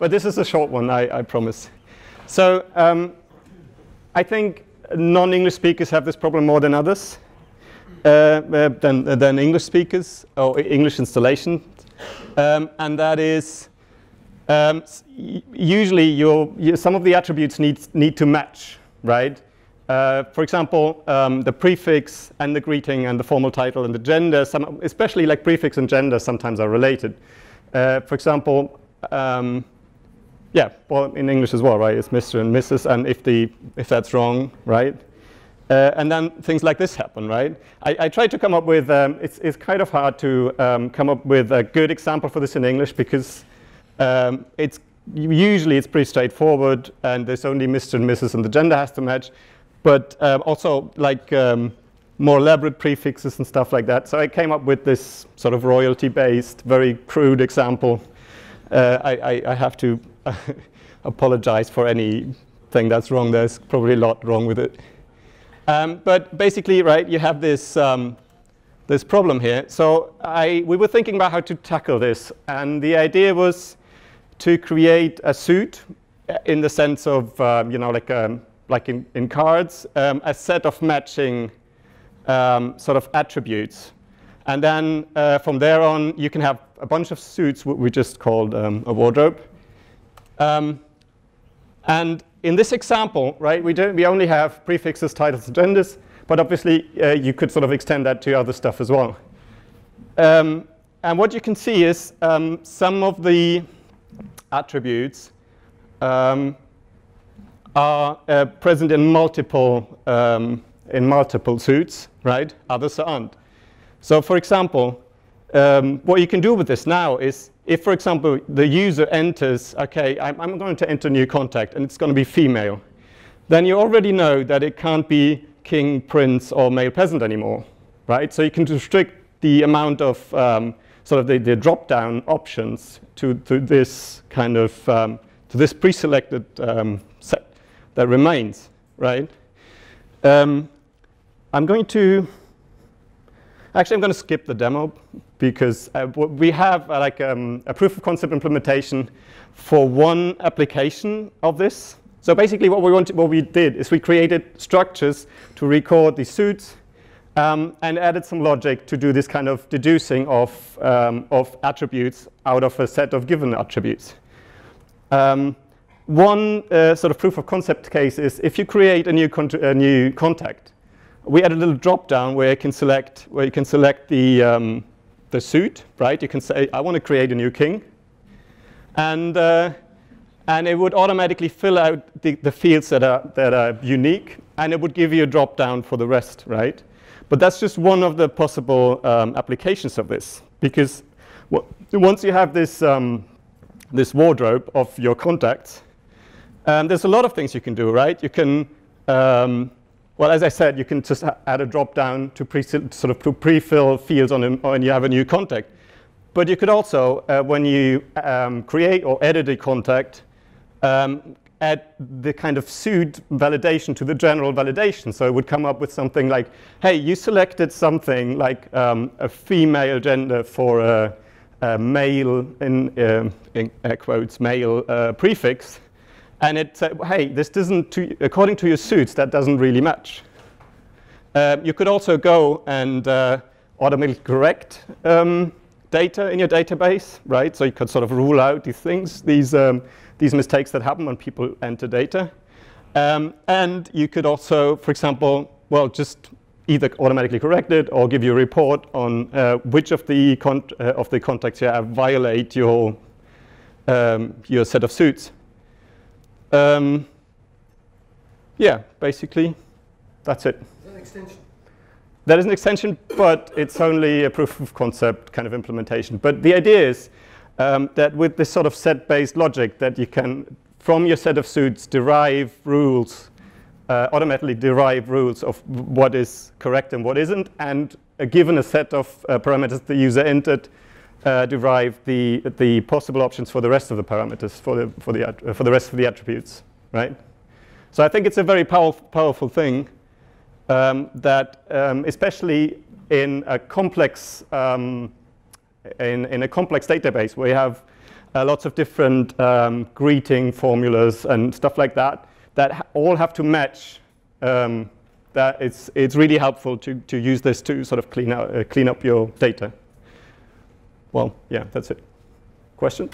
but this is a short one, I, I promise. So um, I think non-English speakers have this problem more than others, uh, uh, than, than English speakers or English installation. Um, and that is um, usually your, your, some of the attributes need, need to match, right? Uh, for example, um, the prefix and the greeting and the formal title and the gender, some, especially like prefix and gender sometimes are related. Uh, for example, um, yeah, well, in English as well, right? It's Mr. and Mrs. And if the if that's wrong, right? Uh, and then things like this happen, right? I, I tried to come up with, um, it's, it's kind of hard to um, come up with a good example for this in English because um, it's usually it's pretty straightforward and there's only Mr. and Mrs. and the gender has to match. But uh, also like um, more elaborate prefixes and stuff like that. So I came up with this sort of royalty-based, very crude example. Uh, I, I, I have to apologize for anything that's wrong. There's probably a lot wrong with it. Um, but basically, right, you have this, um, this problem here. So I, we were thinking about how to tackle this. And the idea was to create a suit in the sense of, um, you know, like, um, like in, in cards, um, a set of matching um, sort of attributes. And then uh, from there on, you can have a bunch of suits, what we just called a wardrobe. Um, and in this example, right, we, don't, we only have prefixes, titles, and genders, but obviously uh, you could sort of extend that to other stuff as well. Um, and what you can see is um, some of the attributes um, are uh, present in multiple, um, in multiple suits, right? Others aren't. So for example, um, what you can do with this now is if, for example, the user enters, okay, I'm, I'm, going to enter new contact and it's going to be female, then you already know that it can't be king, prince, or male peasant anymore, right? So you can restrict the amount of um, sort of the, the drop-down options to, to this kind of, um, to this pre-selected um, set that remains, right? Um, I'm going to, actually I'm going to skip the demo because uh, we have uh, like um, a proof of concept implementation for one application of this. So basically what we, wanted, what we did is we created structures to record the suits um, and added some logic to do this kind of deducing of, um, of attributes out of a set of given attributes. Um, one uh, sort of proof of concept case is if you create a new, a new contact, we add a little drop down where you can select, where you can select the, um, the suit, right? You can say, I want to create a new king. And, uh, and it would automatically fill out the, the fields that are, that are unique, and it would give you a drop down for the rest, right? But that's just one of the possible um, applications of this, because once you have this, um, this wardrobe of your contacts, um, there's a lot of things you can do, right? You can um, well, as I said, you can just add a drop down to pre sort of pre-fill fields on when you have a new contact. But you could also, uh, when you um, create or edit a contact, um, add the kind of suit validation to the general validation. So it would come up with something like, hey, you selected something like um, a female gender for a, a male, in, uh, in quotes, male uh, prefix and it said, hey, this doesn't, to, according to your suits, that doesn't really match. Uh, you could also go and uh, automatically correct um, data in your database, right? So you could sort of rule out these things, these, um, these mistakes that happen when people enter data. Um, and you could also, for example, well, just either automatically correct it or give you a report on uh, which of the, uh, of the contacts have violate your, um, your set of suits. Um, yeah, basically, that's it. An extension? That is an extension, but it's only a proof of concept kind of implementation. But the idea is um, that with this sort of set-based logic that you can, from your set of suits, derive rules, uh, automatically derive rules of what is correct and what isn't, and uh, given a set of uh, parameters the user entered, uh, derive the, the possible options for the rest of the parameters, for the, for, the, uh, for the rest of the attributes, right? So I think it's a very pow powerful thing um, that, um, especially in a complex, um, in, in a complex database where you have uh, lots of different um, greeting formulas and stuff like that that ha all have to match. Um, that it's, it's really helpful to, to use this to sort of clean, out, uh, clean up your data. Well, yeah, that's it. Questions?